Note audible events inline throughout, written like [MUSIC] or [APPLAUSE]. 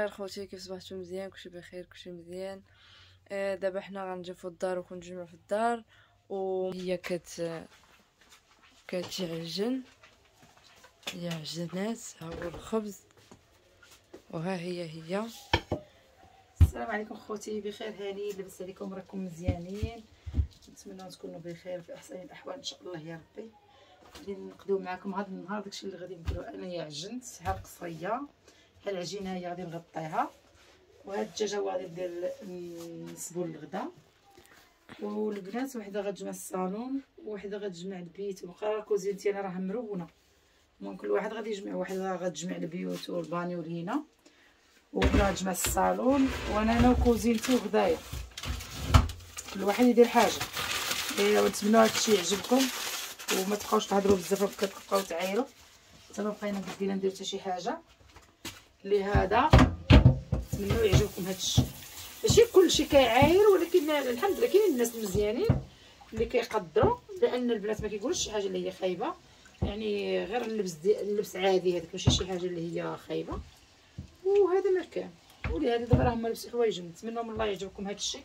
خير خوتي كيف صبحتوا مزيان؟ كلشي بخير كلشي مزيان. آه، دابا حنا غنجيو الدار وكنجمعوا في الدار وهي كت كتعجن هي عجنات ها هو الخبز وها هي هي. السلام عليكم خوتي بخير هاني لاباس عليكم راكم مزيانين. نتمنى تكونوا بخير في أحسن الأحوال إن شاء الله يا ربي. غادي نقدو معكم هذا النهار داكشي اللي غادي نديرو انايا عجنت ها القصريه ها العجينة هي غادي نغطيها وهاد الدجاجة غادي ندير نصبو للغدا. والبنات وحدة غتجمع الصالون وحدة غتجمع البيت وبقى كوزينتي أنا راه مرونه المهم كل واحد غادي يجمع وحدة غتجمع البيوت والبانيو لهنا وحده غتجمع الصالون وأنا أنا وكوزينتي وغدايا. كل واحد يدير حاجة. إيه ونتمنى هادشي يعجبكم؟ وما تبقاوش تهضروا بزاف كتبقاو تعايروا. حتى ما بقينا بدينا ندير حتى شي حاجة. لهذا نتمنى يعجبكم هادشي ماشي كلشي كيعاير ولكن الحمد لله كاينين الناس المزيانين اللي كيقدروا لأن البنات ما كيقولوش شي حاجة اللي هي خايبة. يعني غير اللبس دي اللبس عادي هذاك ماشي شي حاجة اللي هي خايبة. وهذا ما كان. ولهذا دابا راه هما لبس حوايج نتمنى من الله يعجبكم هذا الشيء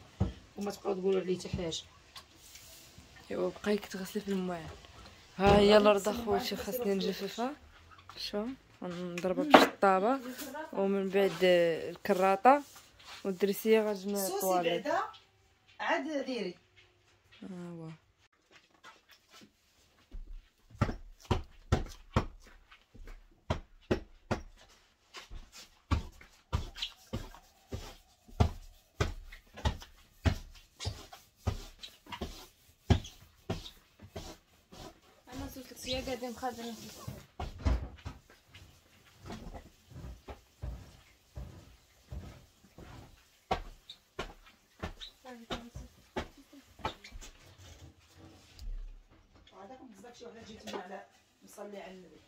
وما تبقاو تقولوا عليه حتى حاجة. ايوا بقاي كتغسلي في الماعن ها هي الأرض أخوتي خاصني نجففها. شوف نضربها بالشطابه ومن بعد الكراطه والدرسيه غنجمع الطواليت بعدا عاد ديري ها هو أنا سيا قاعدين هذاك بزاف شي وحده جيت من على نصلي على النبي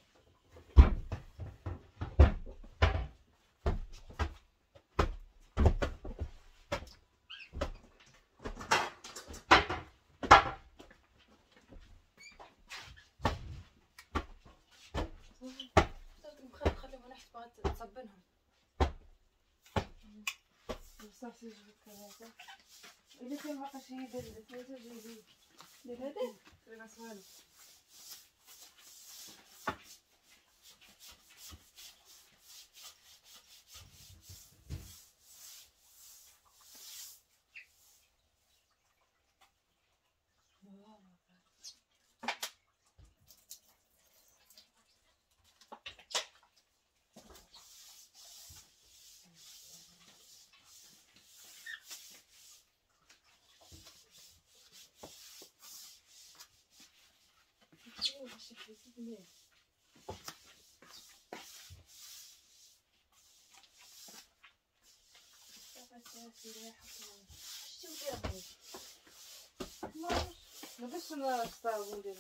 صرت مخلي خليهم هنا تصبنهم بصح تجبد هذا الا كان باقي شي يدير الثلاثه جيبي دير هذا ما والو. ما باش أنا نختار ندير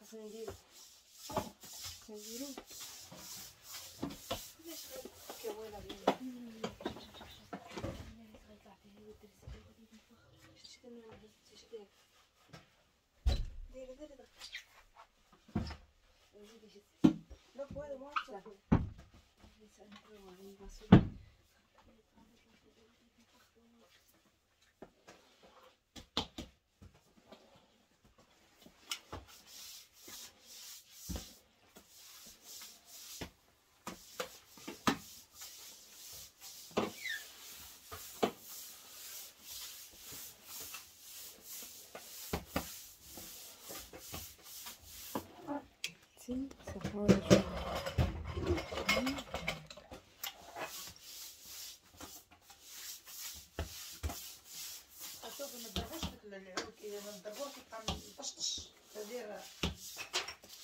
خاصني ندير نديرو كوينه ديري ديري No puedo, muestra. Só pode. أشوف ما تضربوش العود اذا ما تضربوش كيبقى مطشطش تدير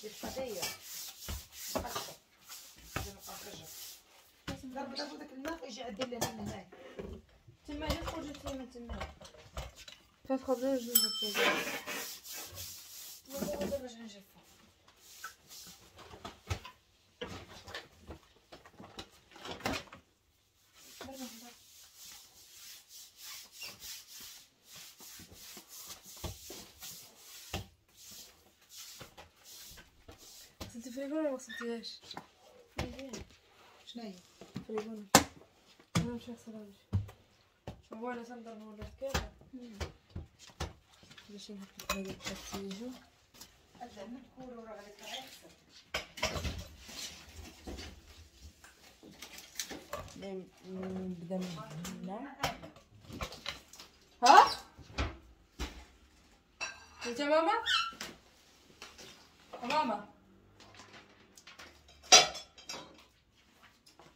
دير مقرقجه ضرب ضرب داك الماء ويجي عدل لنا من هنايا تما هي خرجت لي من تما. تدخل جوج نحط دابا ولا ما غسلتيهاش مزيان شنو هي فريقونا أنا باش نحط هذا التسيجو نبدا من ها انت ماما ماما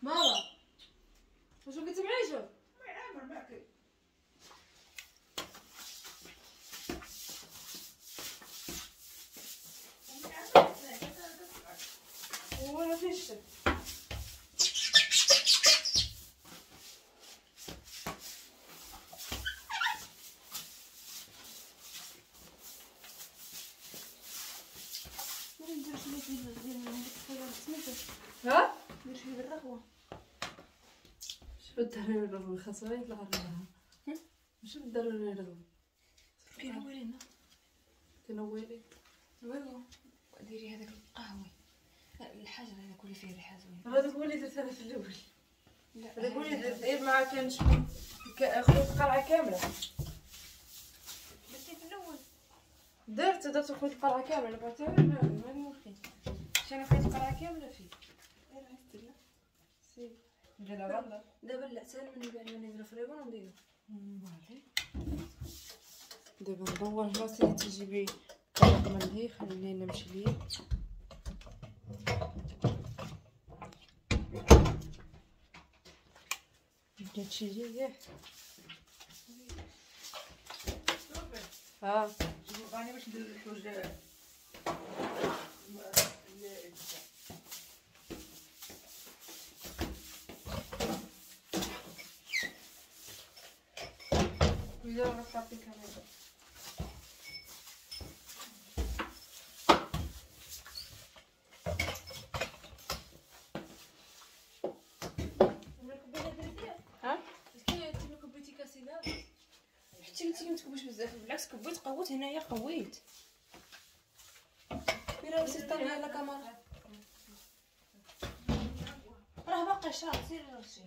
ماما واش بغيتي معيشو وأنا فيش ندير شوية ديال ديال هذيك الحاجة سميتو ها ندير شوية بالرغوه شو الدراري الرغوي خاصها يطلع الرغوة شو الدراري الرغوي كاين ولينا تنويلي ويو ديري هذاك القهوي الحجر هذا كولي فيه زوينه هذاك هو اللي درت أنا في الأول. لا هذاك هو اللي درت. غير مع كان خذيت قرعة كاملة. درتي في الأول. درت درت خذيت قرعة كاملة. بغيت ما ما نوخي أنا خذيت قرعة كاملة فيه. سي ندير والله دابا لا سالم ونديرو فوالا دابا ندور هنا سي تجيبي طبق من هي خليني نمشي ليه بدات تجي ياه ها راني باش ندير الحوج كبيتي كاسينا حتى انت ما تكبوش بزاف بالعكس كبيت قوت هنايا قويت ميرا سير طالع على الكاميرا راه باقي شهر سير رشي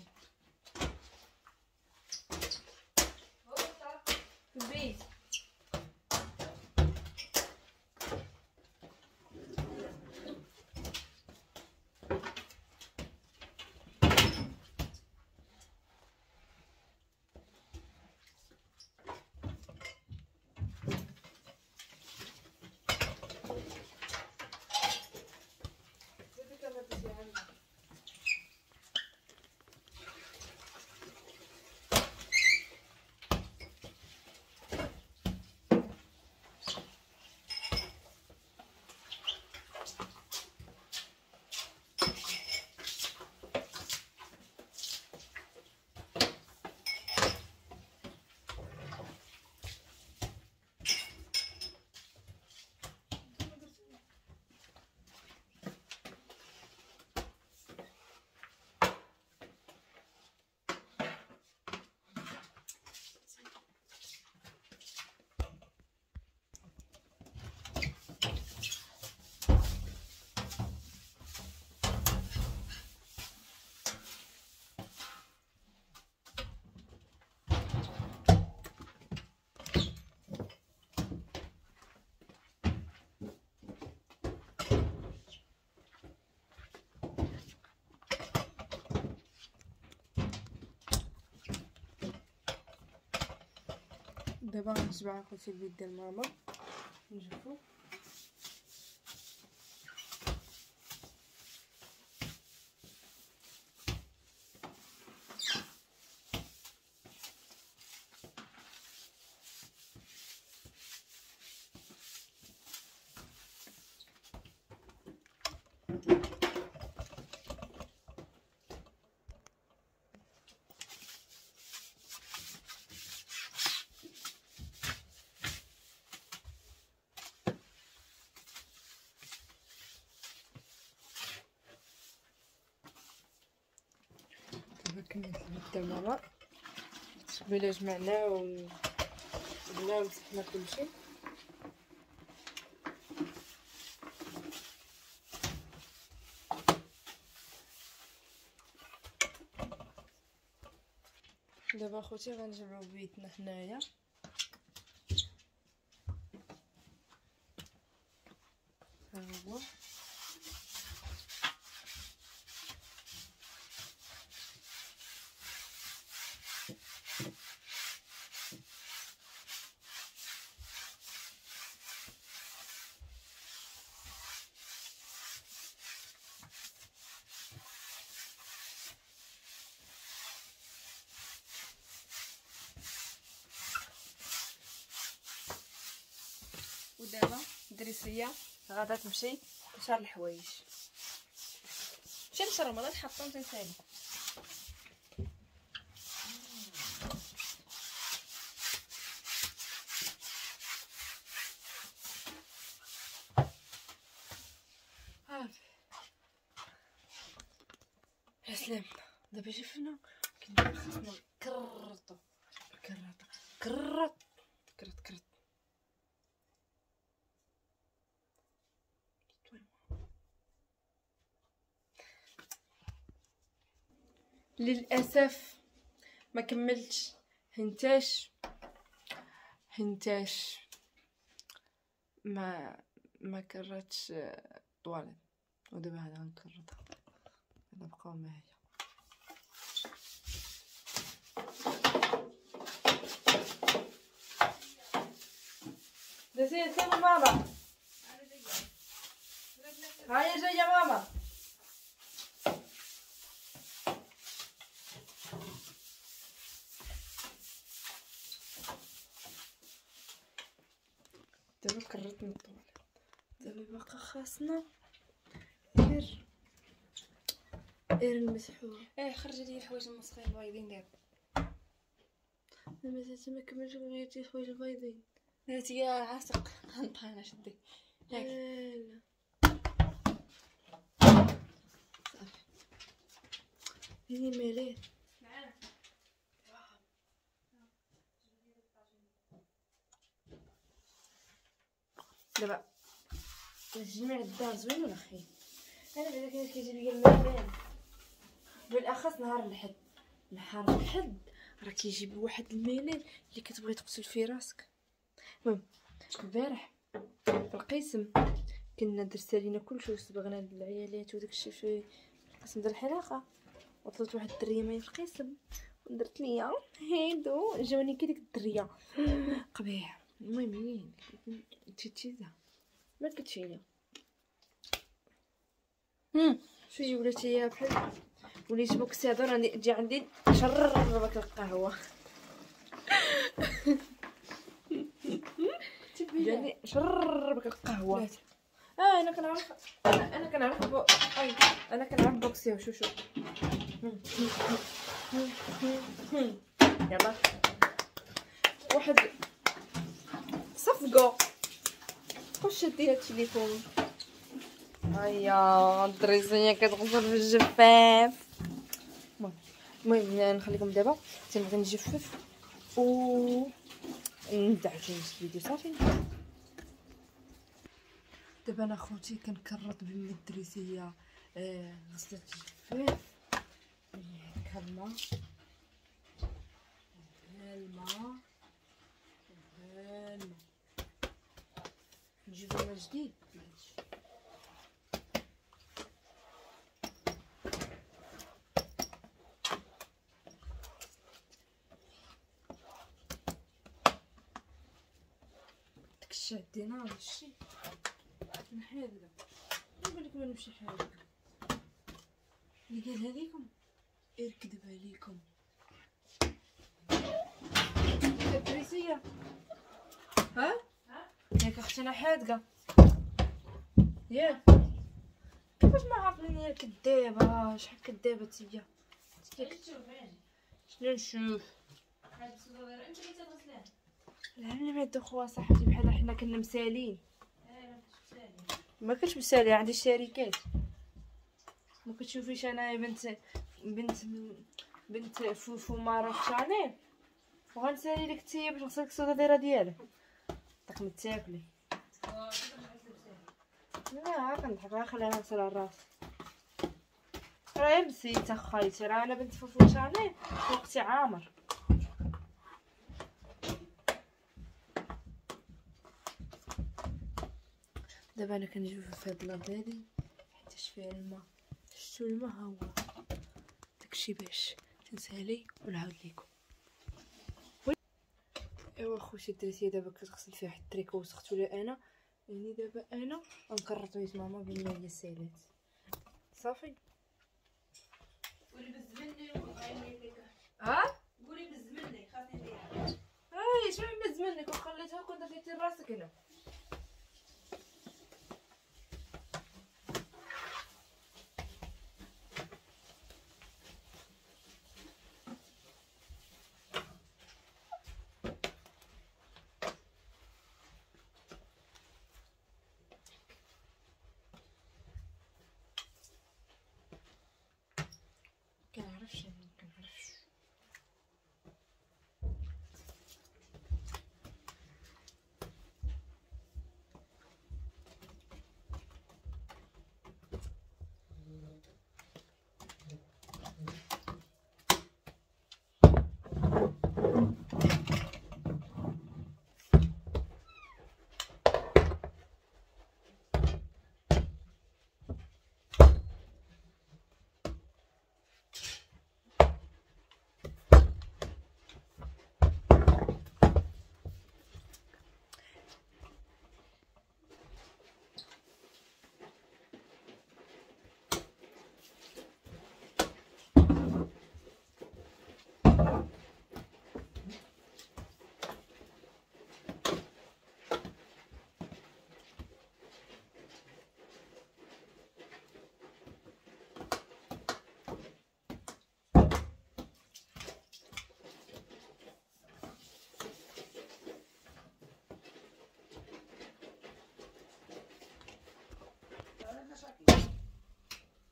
دابا غنجمع خوتي البيت ديال ماما. نجفو. دابا الدمره قبيله جمعنا و جبنا ومسحنا كلشي. دابا خوتي غنجمعو بيتنا حنايا. الدريسيه غادا تمشي تشار الحوايج. لشهر رمضان حطهم تنسالي يا سلام. دابا شفنا كنا خاصنا نكرطو كرط كرط كرط كرط للأسف ما كملتش. هنتاش. هنتاش. ما ما كررتش طواليت ودابا هذا غنكررها هذا بقاو معايا. دسين سيبو ماما. هاي جاية ماما دابا كررت من الطواليت دابا باقا خاصنا غير غير المسحور. إيه خرجي لي الحوايج المسخين البايضين دابا. أنا مازال ما كملتش غيرتي الحوايج البيضين. درتي يا عاسق غنطحنا شدي. ياك لا. صافي. هيني مالية. دابا. تجميع الدار زوين ولا خايب أنا بعدا كان كيجيب لي المال بالاخص نهار الحد. نهار الحد. راه كيجيب واحد الميلاد اللي كتبغي تقتل فيه راسك. المهم البارح في القسم كنا درت لينا كلشي وصبغنا العيالات وداك الشيء في القسم ديال الحلاقة. وطلبت واحد الدرية معايا في القسم ودرت ليا. هيدو جاوني كي ديك الدرية. قبيح. المهم هي تشيزا ما كتشيلها شوية ولات هي بحال وليت بوكسيادور راني تجي عندي شربك القهوه جاني شربك القهوه آه أنا كنعرف أنا كنعرف بو... أي. أنا كنعرف بوكسيو شو شو يلا واحد صفقوا خش دي التليفون هيا الدريسية كتغسل في الجفاف المهم المهم نخليكم دابا تنبغي نجفف و ندعجن الفيديو صافي دابا أنا خوتي كنكرط بما الدريسية آه، غسلت الجفاف هكا الماء الماء الماء جديد الشيء عدينا ولا شي نحيد نقول لكم أنا ماشي حاجة اللي قالها ليكم غير كذبها ليكم الدريسية ها ياك اختنا حادقة ياك كيفاش ما عارفين هي كدابة؟ شحال كدابة تيا؟ شنو نشوف؟ العمل ما يدو خوا صاحبتي بحال حنا كنا مسالين. ما كنتش مسالي عندي شركات. ما كتشوفيش أنا بنت بنت بنت فوفو مارا في شانيل. وغنسالي لك تيا باش السودا دايره ديالك طاق متاكلي لا هاكا نضحك راه خليها نغسل الراس. راه مسيت اخايتي راه أنا بنت فوفوشاني وقتي عامر. دابا أنا كنجوف في هاد الأرض هادي حيت فيها الماء. شتو الماء ها هو. داكشي باش تنسالي ونعاود ليكم. أيوا خوتي الدراري دابا كتغسل فيها واحد التريكو وسختو لي أنا. يعني دابا أنا غنكرط ويت ماما بما هي سالات. صافي؟ قولي وغيرني فيك ها؟ قولي بالزمني خاصني نديرها اي شنو من زمانك وخليتها كون درتي راسك هنا.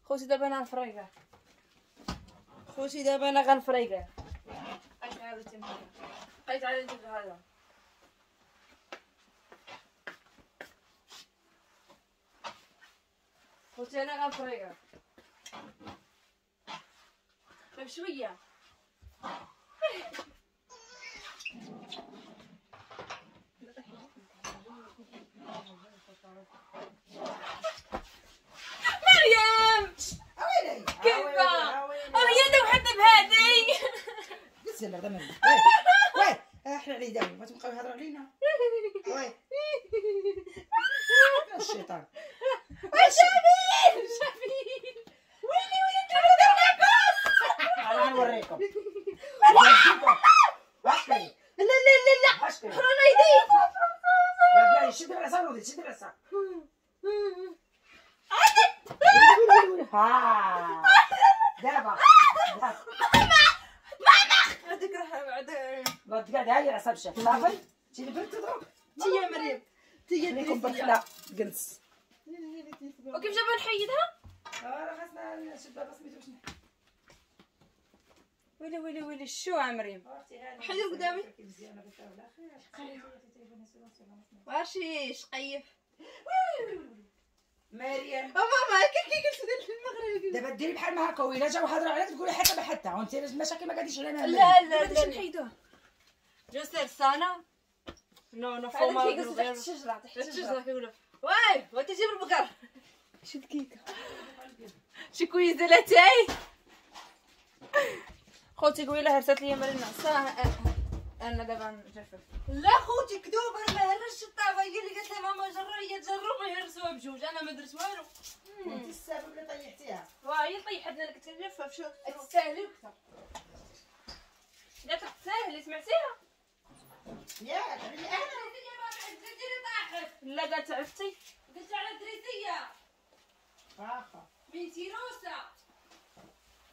خوتي دابا أنا غنفريقه خوتي دابا أنا هذا. خوتي أنا غنفريقه طيب شوية مريم اويلي كيفا؟ هي لو حتى بهذه هذا مني وي وي إحنا علي داوي ما تبقاو يهضروا علينا وي الشيطان شابين شابين ويلي ويلي أنا غنوريكم واش كاين لا لا لا لا واش كاين أنا يدي يا بلادي شد العصا ولدي شد العصا ها دابا هذيك راه بعد ما مشات صافي تي بنت تضرب تي يا مريم. تي يا عليكم بالخلا جنس وكيف جابوا نحيدها؟ راه خاصنا نشد هذا سميتو شنو ويلي ويلي ويلي شو عمريم حيدو قدامي. ماشي شقيف مريم. ماما كي كي قلت لك المغرب. دابا ديري بحال ما هكا ويلا جاو هضروا عليك تقولي حتى ما حتى وانت المشاكل ما قاديش علينا لا لا لا. نحيدوها. جو سير سانا نو نو فما تحت الشجره تحت الشجرة الشجره كيقولوا واي وانت جيب البقر شد كيكه شي كويزه لا تاي خوتي قويله هرسات لي مريم نعسا أنا دابا نجفف لا خوتي كذوب أنا ما هرش الطابه هي اللي قالت لها ماما جرى هي تجرب يهرسوها بجوج أنا ما درت والو انت السبب اللي طيحتيها وهي طيحتنا أنا كنت نجفف شو تستاهلي وكثر قالت لك تستاهلي سمعتيها ياك علي أنا. لا قالت عرفتي قلت على الدريسيه واخا من تيروسا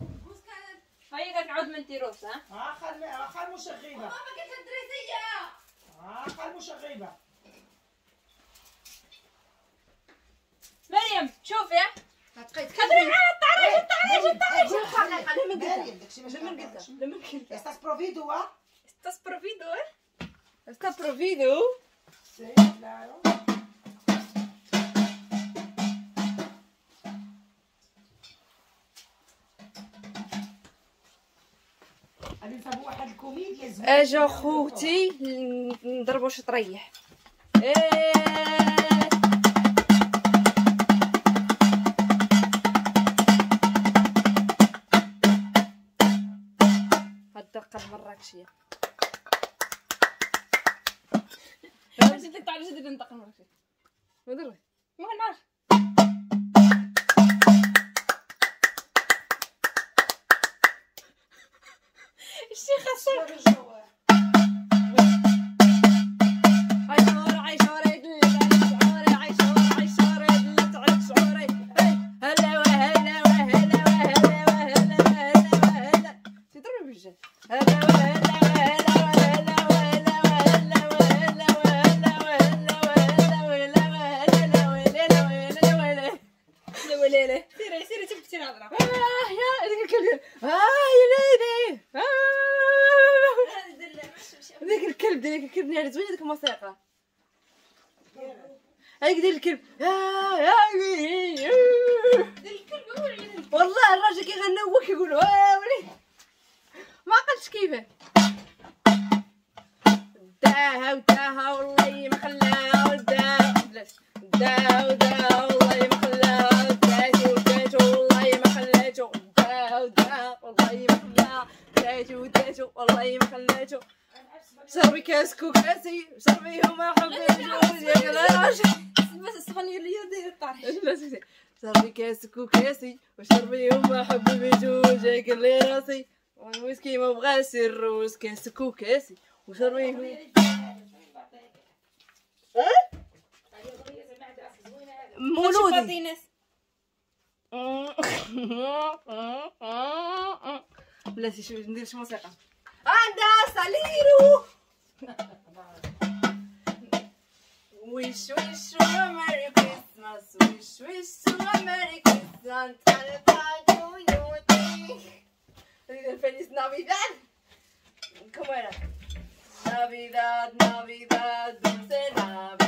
بوس كانت هاي قالت عود من تيروسا واخا واخا المشغبة. ماما قالت الدريسيه واخا المشغبة. مريم شوفي خلي من قلتها مريم داكشي باش لمن قلتها لمن قلتها Estás provido, ah? Estás provido, eh? Está provido? Sí, claro. أجا خوتي نضربو شي طريح إيه. هاد الدقة المراكشيه جد لك تعال جد ننطق ما شيء هلا وهلا وهلا وهلا وهلا وهلا. هلا هلا شربي كاس كوكاسي شربي وما حبيت جوزي راجل بس الصغنيه اللي داير الطرح. لا شربي كاس كوكاسي وشربي وما حبيبي جوجك اللي راسي والويسكي ما بغاش الروس كاس كوكاسي وشربي مولودي. فاطينس [LAUGHS] بلاتي شو ندير شي موسيقى. عندها ساليرو wish, wish you a Merry Christmas. Wish, wish you a Merry Christmas. Para yo te. Feliz Navidad. ¿Cómo era? Navidad, Navidad, dulce Navidad.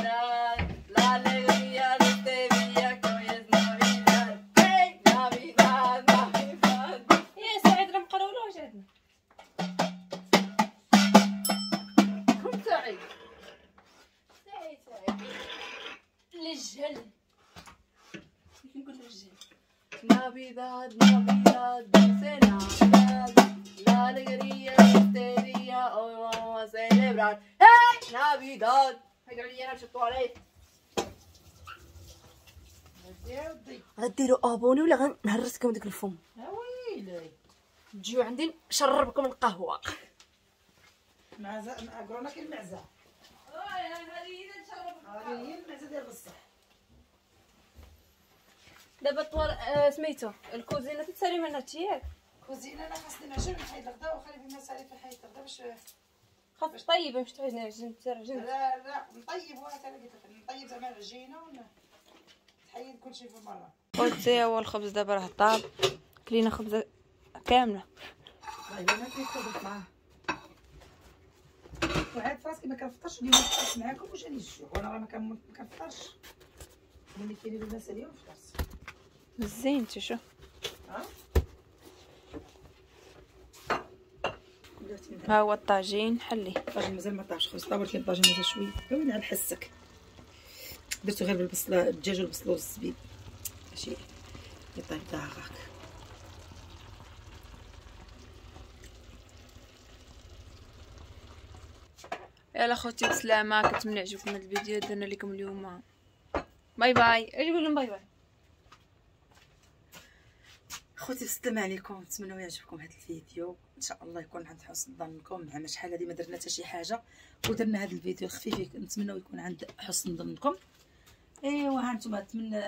غديروا أبوني ولا غنهرسكم ديك الفم. ويلي. تجيو عندي نشربكم القهوة. معزة مع قرونا كاين معزة. هذه هي المعزة ديال بصح. دابا طوال آه، سميتو الكوزينة تتسالي منها تياك كوزينة أنا خاصني نعجن نحيد الغدا وخلي بما سالي في حيد الغدا باش خاص طيبه مش تعجن عجن ترجن لا لا نطيب واحد أنا قلت لك نطيب زعما العجينة ون تحيد كلشي في مرة. خوتي هو الخبز دابا راه طاب. كلينا خبزه كاملة. ما خدمت معاه. وعاد فراسكي ما كنفطرش اليوم فطرت معاكم وجاني الجوع وأنا راه ما كن- ما كنفطرش. ملي كاينين الناس اليوم فطرت. ها؟ ها هو الطاجين؟ حلي. الطاجين مازال ما خص طابر كاين الطاجين مازال شوية وين على حسك. درتو غير بالبصله الدجاج والبصله والزبيب. ماشي يطيب داغاك يلا خوتي بسلامة. كنتمنى يعجبكم هذا الفيديو درنا لكم اليوم. bye bye. أجي قول لهم bye bye؟ خوتي بالسلامة عليكم. نتمنى يعجبكم هذا الفيديو. إن شاء الله يكون عند حسن ظنكم. مع شحال هذه ما درنا حتى شي حاجة. ودرنا هذا الفيديو الخفيف نتمنى يكون عند حسن ظنكم. إيوا ها أنتم نتمنى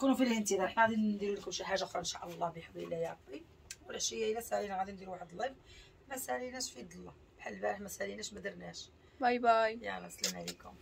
كونوا في الانتظار حنا غادي نديروا لكم شي حاجة أخرى إن شاء الله بحول الله يا ربي. ولا شي إلا سالينا غادي نديروا واحد ال live. ما ساليناش في يد الله. بحال البارح ما ساليناش ما درناش. bye bye. يلا السلام عليكم.